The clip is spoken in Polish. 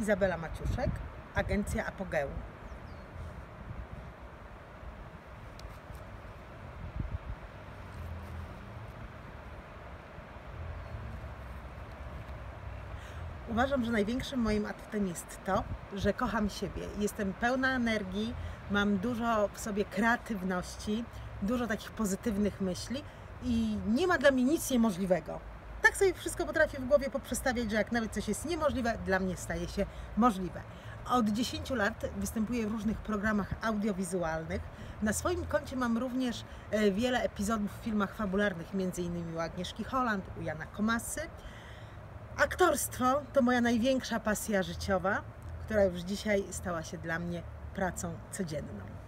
Izabela Maciuszek, agencja Apogeum. Uważam, że największym moim atutem jest to, że kocham siebie. Jestem pełna energii, mam dużo w sobie kreatywności, dużo takich pozytywnych myśli i nie ma dla mnie nic niemożliwego. Tak sobie wszystko potrafię w głowie poprzestawiać, że jak nawet coś jest niemożliwe, dla mnie staje się możliwe. Od 10 lat występuję w różnych programach audiowizualnych. Na swoim koncie mam również e, wiele epizodów w filmach fabularnych, m.in. u Agnieszki Holland, u Jana Komasy. Aktorstwo to moja największa pasja życiowa, która już dzisiaj stała się dla mnie pracą codzienną.